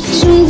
It's true.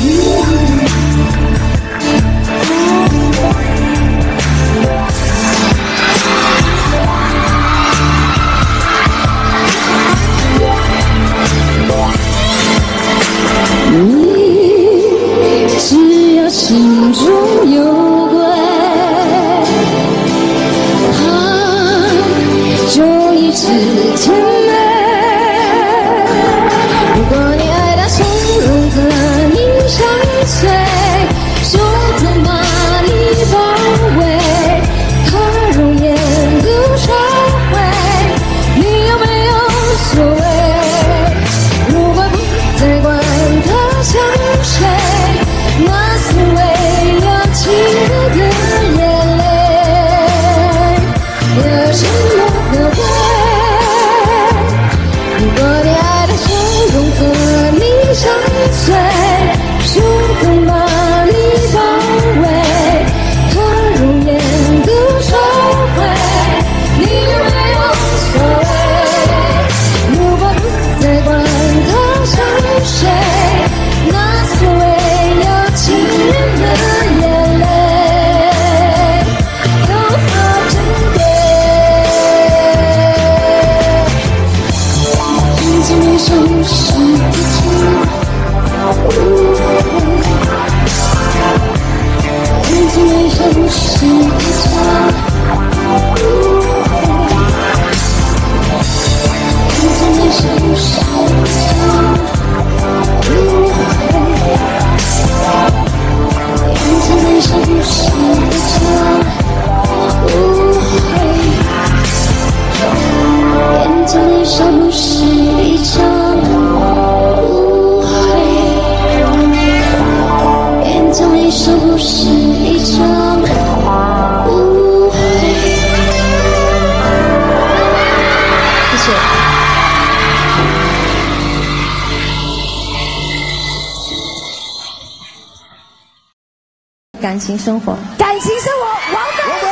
Thank. 感情生活。感情生活王菲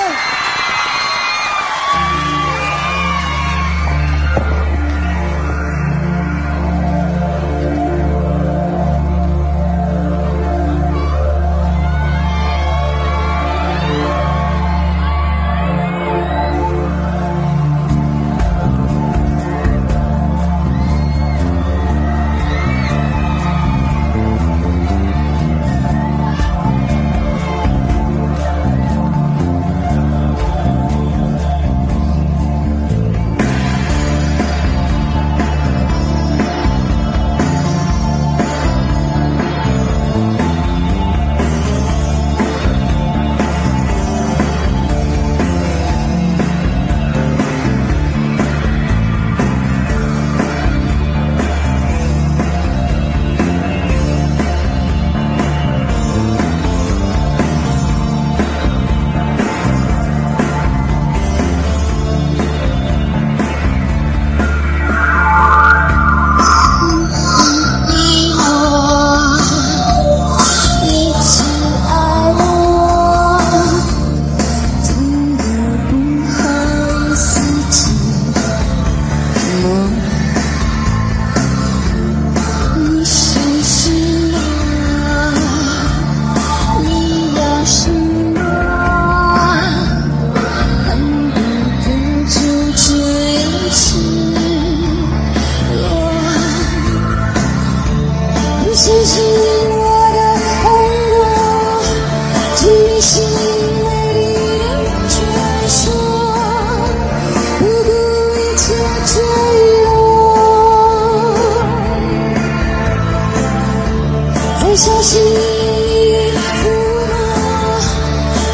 小心翼翼这抚摸，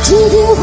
枝头花，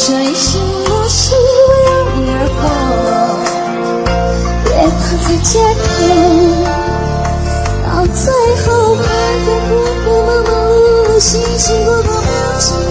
这一生若是为你而活，别躺在街头，到最后，忙忙碌碌，忙忙碌，辛辛苦苦，苦。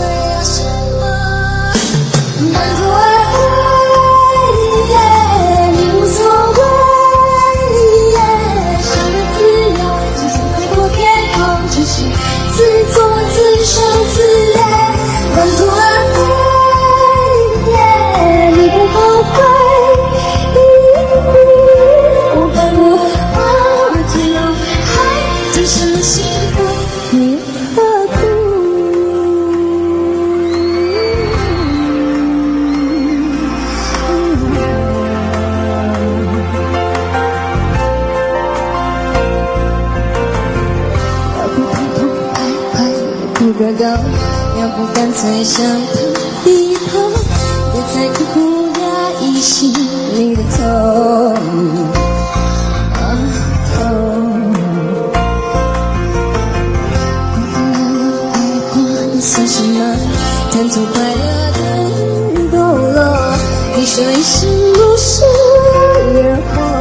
个够，要不干脆向他低头，别再苦苦压抑心里的痛。啊痛。过什么？贪图快乐的堕落。你说一生不是烟火。